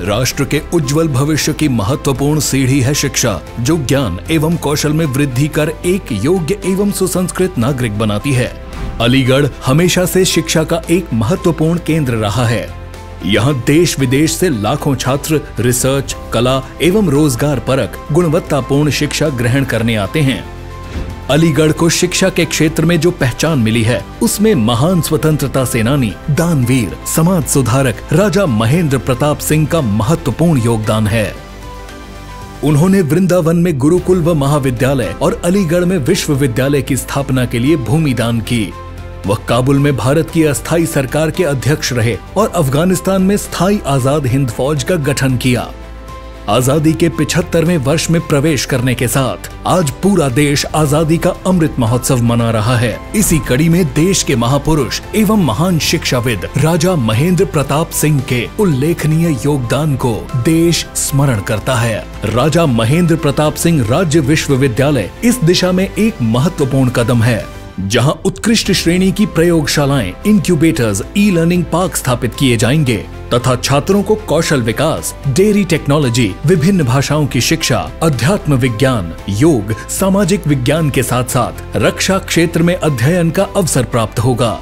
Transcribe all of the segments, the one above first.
राष्ट्र के उज्जवल भविष्य की महत्वपूर्ण सीढ़ी है शिक्षा, जो ज्ञान एवं कौशल में वृद्धि कर एक योग्य एवं सुसंस्कृत नागरिक बनाती है। अलीगढ़ हमेशा से शिक्षा का एक महत्वपूर्ण केंद्र रहा है। यहाँ देश विदेश से लाखों छात्र रिसर्च, कला एवं रोज़गार परक गुणवत्तापूर्ण शिक्षा ग्रहण करने आते हैं। अलीगढ़ को शिक्षा के क्षेत्र में जो पहचान मिली है, उसमें महान स्वतंत्रता सेनानी, दानवीर, समाज सुधारक, राजा महेंद्र प्रताप सिंह का महत्वपूर्ण योगदान है। उन्होंने वृंदावन में गुरुकुल व महाविद्यालय और अलीगढ़ में विश्वविद्यालय की स्थापना के लिए भूमि दान की। वह काबुल में भारत की अस्थायी सरकार के अध्यक्ष रहे और अफ़गानिस्तान में स्थायी आज़ाद हिंद फौज का गठन किया। आज़ादी के पिछहत्तरवें वर्ष में प्रवेश करने के साथ, आज पूरा देश आज़ादी का अमृत महोत्सव मना रहा है। इसी कड़ी में देश के महापुरुष एवं महान शिक्षाविद राजा महेंद्र प्रताप सिंह के उल्लेखनीय योगदान को देश स्मरण करता है। राजा महेंद्र प्रताप सिंह राज्य विश्वविद्यालय इस दिशा में एक महत्वपूर्ण कदम है, जहाँ उत्कृष्ट श्रेणी की प्रयोगशालाएँ इंक्यूबेटर्स ई लर्निंग पार्क स्थापित किए जाएँगे। तथा छात्रों को कौशल विकास, डेयरी टेक्नोलॉजी, विभिन्न भाषाओं की शिक्षा, अध्यात्म विज्ञान, योग, सामाजिक विज्ञान के साथ साथ रक्षा क्षेत्र में अध्ययन का अवसर प्राप्त होगा।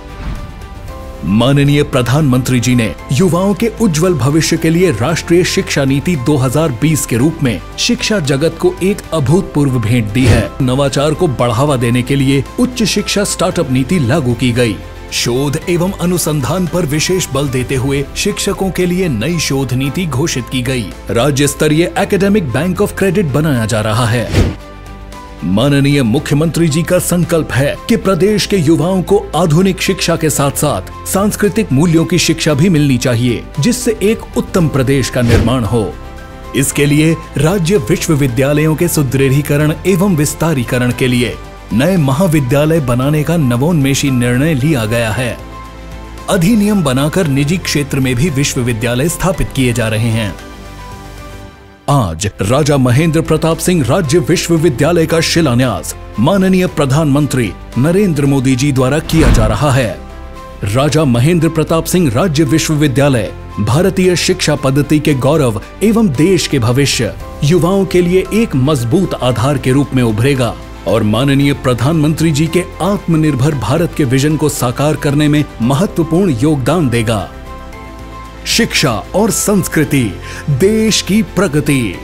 माननीय प्रधानमंत्री जी ने युवाओं के उज्जवल भविष्य के लिए राष्ट्रीय शिक्षा नीति 2020 के रूप में शिक्षा जगत को एक अभूतपूर्व भेंट दी है। नवाचार को बढ़ावा देने के लिए उच्च शिक्षा स्टार्टअप नीति लागू की गई। शोध एवं अनुसंधान पर विशेष बल देते हुए शिक्षकों के लिए नई शोध नीति घोषित की गई। राज्य स्तरीय एकेडमिक बैंक ऑफ़ क्रेडिट बनाया जा रहा है। माननीय मुख्यमंत्री जी का संकल्प है कि प्रदेश के युवाओं को आधुनिक शिक्षा के साथ साथ सांस्कृतिक मूल्यों की शिक्षा भी मिलनी चाहिए, जिससे एक उत्तम प्रदेश का निर्माण हो। इसके लिए राज्य विश्वविद्यालयों के सुदृढ़ीकरण एवं विस्तारीकरण के लिए नए महाविद्यालय बनाने का नवोन्मेषी निर्णय लिया गया है। अधिनियम बनाकर निजी क्षेत्र में भी विश्वविद्यालय स्थापित किए जा रहे हैं। आज राजा महेंद्र प्रताप सिंह राज्य विश्वविद्यालय का शिलान्यास माननीय प्रधानमंत्री नरेंद्र मोदी जी द्वारा किया जा रहा है। राजा महेंद्र प्रताप सिंह राज्य विश्वविद्यालय भारतीय शिक्षा पद्धति के गौरव एवं देश के भविष्य युवाओं के लिए एक मज़बूत आधार के रूप में उभरेगा। और माननीय प्रधानमंत्री जी के आत्मनिर्भर भारत के विजन को साकार करने में महत्वपूर्ण योगदान देगा। शिक्षा और संस्कृति, देश की प्रगति।